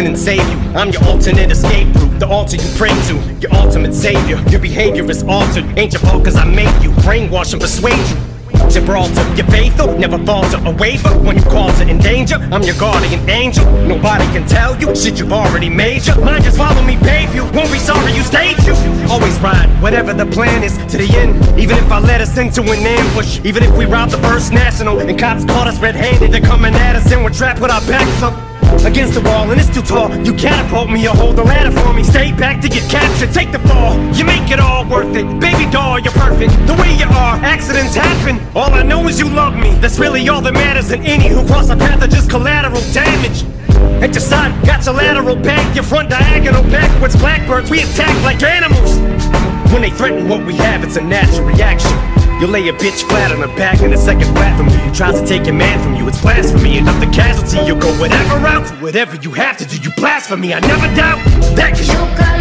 I'm your alternate escape route, the altar you pray to, your ultimate savior. Your behavior is altered, ain't your fault cause I made you, brainwash and persuade you. Gibraltar, you're faithful, never falter a waiver when you call to in danger. I'm your guardian angel, nobody can tell you shit you've already made you. Mind just follow me, babe, you won't be sorry you stayed you. Always ride, whatever the plan is, to the end. Even if I let us into an ambush, even if we rob the first national and cops caught us red handed, they're coming at us and we're trapped with our backs up. Against the wall and it's too tall. You catapult me or hold the ladder for me. Stay back to get captured, take the fall. You make it all worth it. Baby doll, you're perfect. The way you are, accidents happen. All I know is you love me. That's really all that matters And any who cross our path are just collateral damage. At your side, got your lateral back, your front diagonal backwards. Blackbirds, we attack like animals. When they threaten what we have, it's a natural reaction. You'll lay a bitch flat on her back in a second flat from you. Tries to take your man from you? It's blasphemy. And of the casualty, you'll go whatever route, whatever you have to do. You blasphemy. I never doubt that. Cause you got.